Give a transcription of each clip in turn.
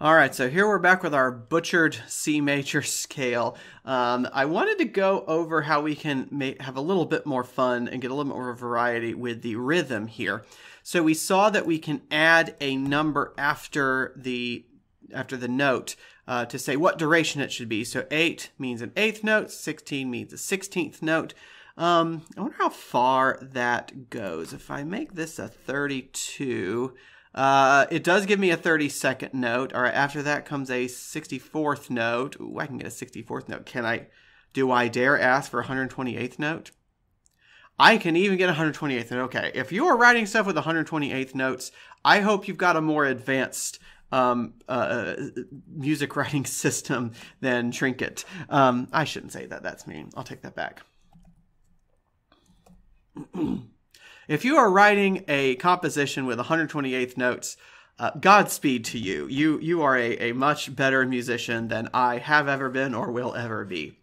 All right, so here we're back with our butchered C major scale. Um, I wanted to go over how we can make, have a little bit more fun and get a little more variety with the rhythm here. So we saw that we can add a number after the after the note uh, to say what duration it should be. So 8 means an eighth note, 16 means a 16th note. Um, I wonder how far that goes. If I make this a 32, uh, it does give me a 30 second note. All right, after that comes a 64th note. Ooh, I can get a 64th note. Can I, do I dare ask for a 128th note? I can even get a 128th note. Okay, if you are writing stuff with 128th notes, I hope you've got a more advanced um, uh, music writing system than Trinket. Um, I shouldn't say that. That's mean. I'll take that back. If you are writing a composition with 128th notes, uh, Godspeed to you. You you are a, a much better musician than I have ever been or will ever be.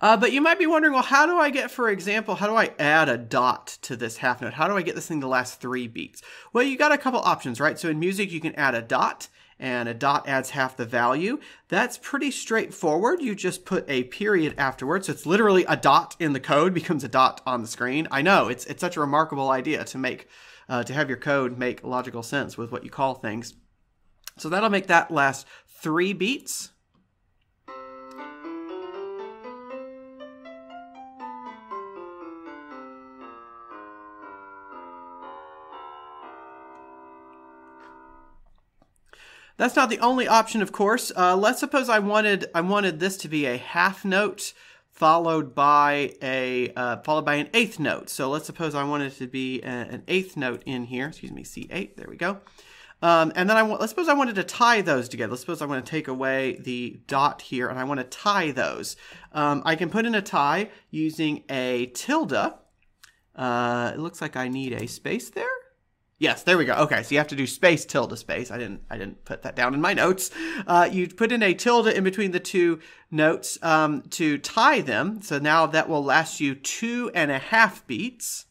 Uh, but you might be wondering, well, how do I get, for example, how do I add a dot to this half note? How do I get this thing to last three beats? Well, you got a couple options, right? So in music, you can add a dot and a dot adds half the value. That's pretty straightforward. You just put a period afterwards. So it's literally a dot in the code becomes a dot on the screen. I know it's it's such a remarkable idea to make uh, to have your code make logical sense with what you call things. So that'll make that last three beats. That's not the only option, of course. Uh, let's suppose I wanted I wanted this to be a half note followed by a uh, followed by an eighth note. So let's suppose I wanted it to be a, an eighth note in here. Excuse me, C8. There we go. Um, and then I want, let's suppose I wanted to tie those together. Let's suppose I want to take away the dot here and I want to tie those. Um, I can put in a tie using a tilde. Uh, it looks like I need a space there. Yes, there we go. Okay, so you have to do space tilde space. I didn't I didn't put that down in my notes. Uh, you put in a tilde in between the two notes um, to tie them. So now that will last you two and a half beats.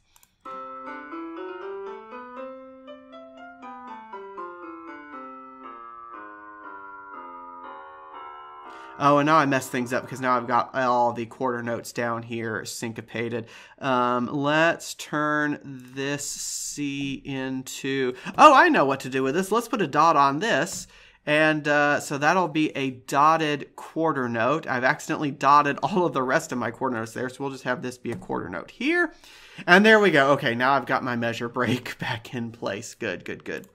Oh, and now I messed things up because now I've got all the quarter notes down here syncopated. Um, let's turn this C into... Oh, I know what to do with this. Let's put a dot on this. And uh, so that'll be a dotted quarter note. I've accidentally dotted all of the rest of my quarter notes there, so we'll just have this be a quarter note here. And there we go. Okay, now I've got my measure break back in place. Good, good, good.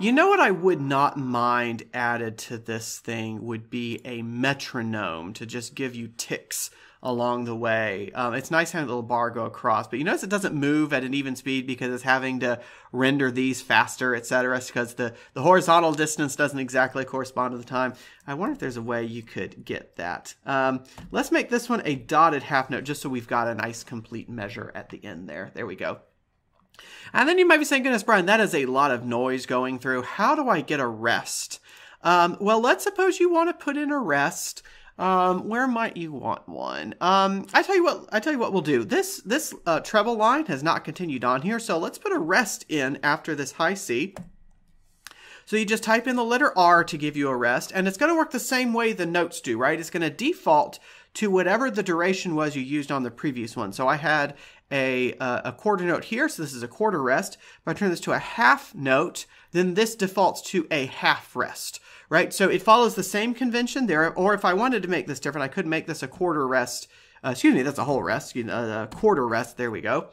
You know what I would not mind added to this thing would be a metronome to just give you ticks along the way. Um, it's nice having a little bar go across, but you notice it doesn't move at an even speed because it's having to render these faster, etc. Because the, the horizontal distance doesn't exactly correspond to the time. I wonder if there's a way you could get that. Um, let's make this one a dotted half note just so we've got a nice complete measure at the end there. There we go. And then you might be saying, goodness, Brian, that is a lot of noise going through. How do I get a rest? Um, well, let's suppose you want to put in a rest. Um, where might you want one? Um, I tell you what, I tell you what we'll do. This, this, uh, treble line has not continued on here. So let's put a rest in after this high C. So you just type in the letter R to give you a rest, and it's going to work the same way the notes do, right? It's going to default to whatever the duration was you used on the previous one. So I had a, uh, a quarter note here, so this is a quarter rest. If I turn this to a half note, then this defaults to a half rest, right? So it follows the same convention there, or if I wanted to make this different, I could make this a quarter rest. Uh, excuse me, that's a whole rest, a quarter rest, there we go.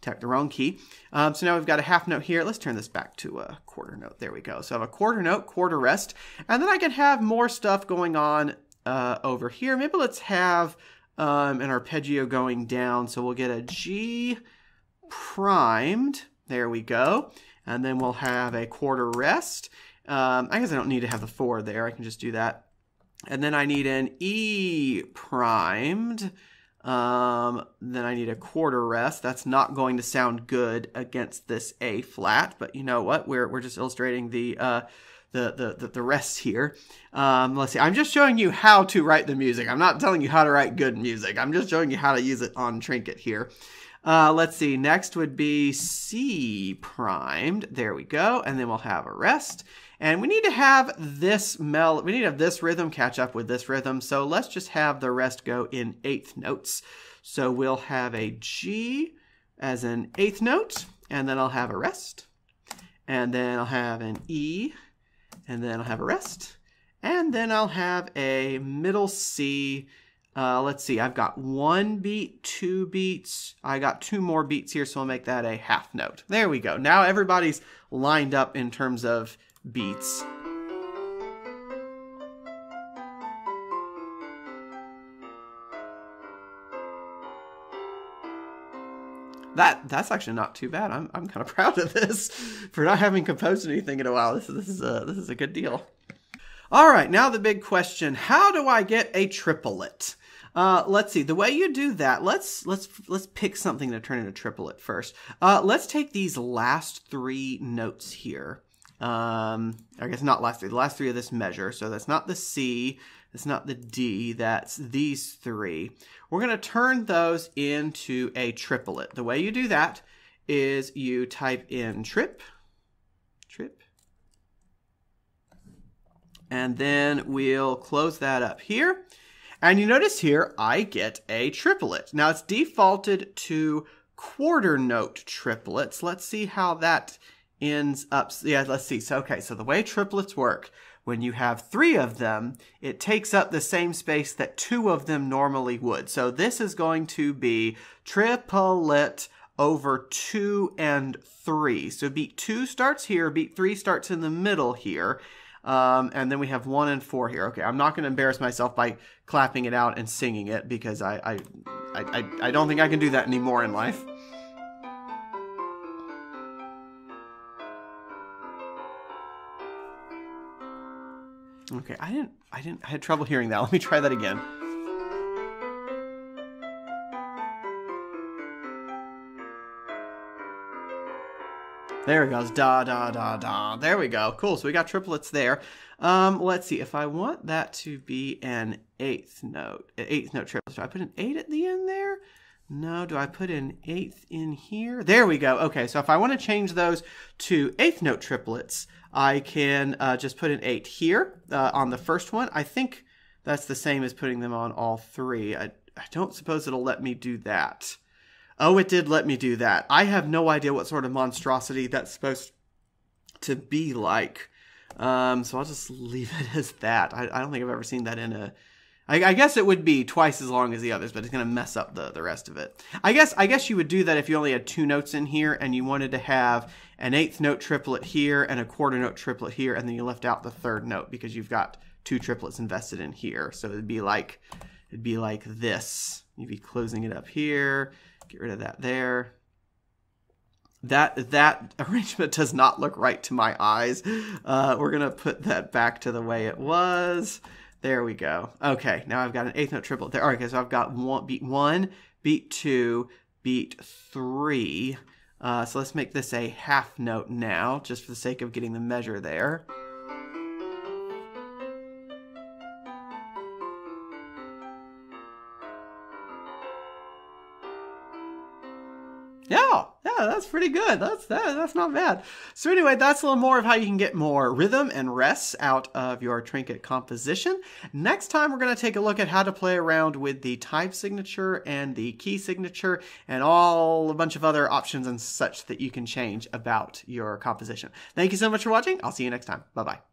Tap the wrong key. Um, so now we've got a half note here. Let's turn this back to a quarter note. There we go. So I have a quarter note, quarter rest, and then I can have more stuff going on uh, over here. Maybe let's have um, an arpeggio going down. So we'll get a G primed. There we go. And then we'll have a quarter rest. Um, I guess I don't need to have the four there. I can just do that. And then I need an E primed. Um, then I need a quarter rest. That's not going to sound good against this A flat, but you know what? We're, we're just illustrating the, uh, the the the, rest here. Um, let's see. I'm just showing you how to write the music. I'm not telling you how to write good music. I'm just showing you how to use it on Trinket here. Uh, let's see. Next would be C primed. There we go. And then we'll have a rest. And we need to have this mel. We need to have this rhythm catch up with this rhythm. So let's just have the rest go in eighth notes. So we'll have a G as an eighth note, and then I'll have a rest. And then I'll have an E, and then I'll have a rest. And then I'll have a middle C uh, let's see, I've got one beat, two beats. I got two more beats here, so I'll make that a half note. There we go. Now everybody's lined up in terms of beats. That that's actually not too bad. I'm I'm kind of proud of this for not having composed anything in a while. This this is a this is a good deal. All right, now the big question: How do I get a triplet? Uh, let's see. The way you do that, let's let's let's pick something to turn into triplet first. Uh, let's take these last three notes here. Um, I guess not last three. The last three of this measure. So that's not the C. That's not the D. That's these three. We're gonna turn those into a triplet. The way you do that is you type in trip, trip, and then we'll close that up here. And you notice here, I get a triplet. Now it's defaulted to quarter note triplets. Let's see how that ends up. Yeah, let's see. So, okay, so the way triplets work, when you have three of them, it takes up the same space that two of them normally would. So this is going to be triplet over two and three. So beat two starts here, beat three starts in the middle here. Um, and then we have one and four here. Okay, I'm not going to embarrass myself by clapping it out and singing it because I, I, I, I, don't think I can do that anymore in life. Okay, I didn't, I didn't, I had trouble hearing that. Let me try that again. There it goes. Da, da, da, da. There we go. Cool. So we got triplets there. Um, let's see. If I want that to be an eighth note, eighth note triplet, do I put an eight at the end there? No. Do I put an eighth in here? There we go. Okay. So if I want to change those to eighth note triplets, I can uh, just put an eight here uh, on the first one. I think that's the same as putting them on all three. I, I don't suppose it'll let me do that. Oh, it did let me do that. I have no idea what sort of monstrosity that's supposed to be like. Um, so I'll just leave it as that. I, I don't think I've ever seen that in a. I, I guess it would be twice as long as the others, but it's going to mess up the, the rest of it. I guess I guess you would do that if you only had two notes in here and you wanted to have an eighth note triplet here and a quarter note triplet here, and then you left out the third note because you've got two triplets invested in here. So it'd be like it'd be like this. You'd be closing it up here Get rid of that there. That that arrangement does not look right to my eyes. Uh, we're gonna put that back to the way it was. There we go. Okay, now I've got an eighth note triplet there. All right, okay, so I've got one, beat one, beat two, beat three. Uh, so let's make this a half note now, just for the sake of getting the measure there. That's pretty good. That's that, that's not bad. So anyway, that's a little more of how you can get more rhythm and rests out of your trinket composition. Next time, we're going to take a look at how to play around with the type signature and the key signature and all a bunch of other options and such that you can change about your composition. Thank you so much for watching. I'll see you next time. Bye bye.